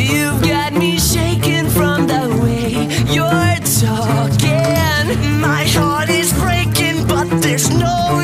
You've got me shaking from the way you're talking. My heart is breaking, but there's no